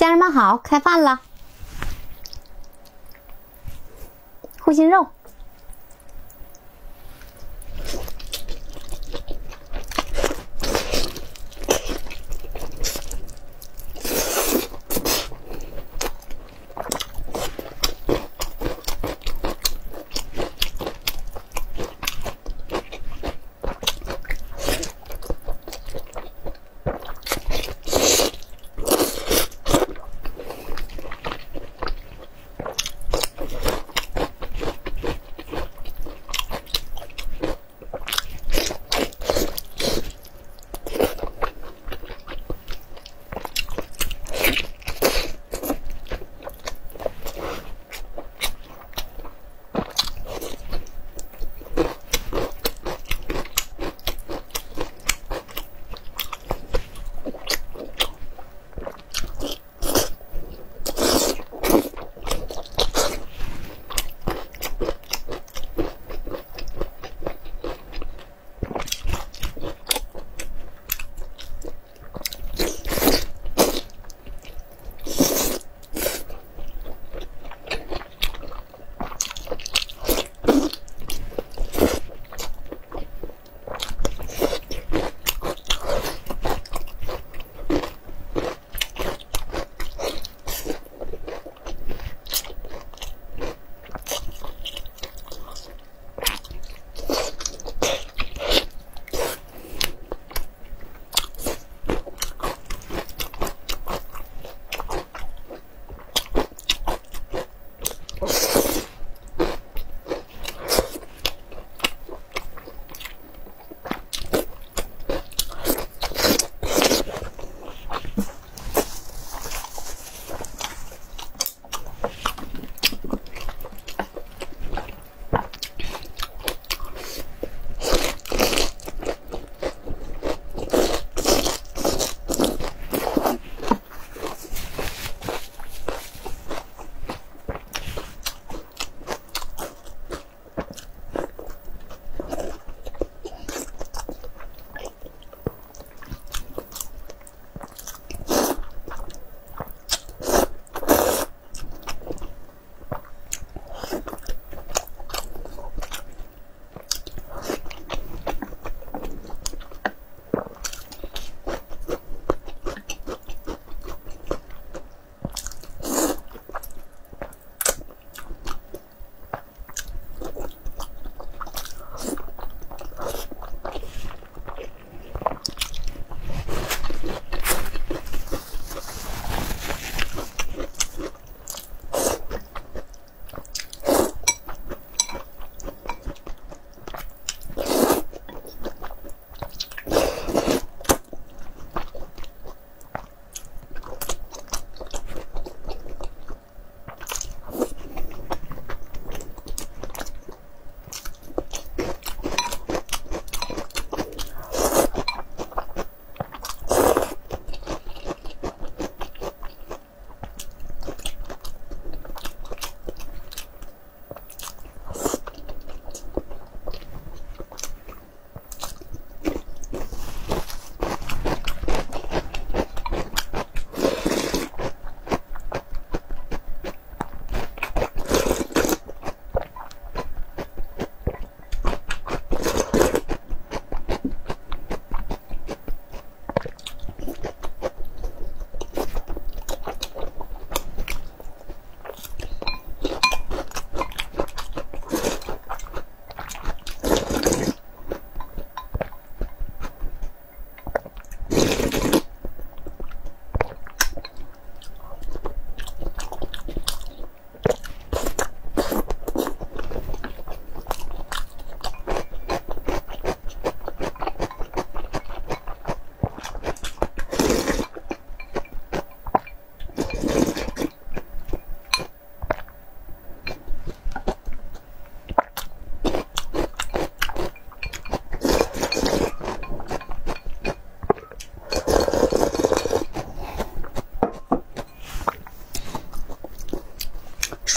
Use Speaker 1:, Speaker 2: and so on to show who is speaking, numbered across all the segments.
Speaker 1: 家人们好，开饭了。护心肉。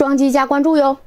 Speaker 1: 双击加关注哟。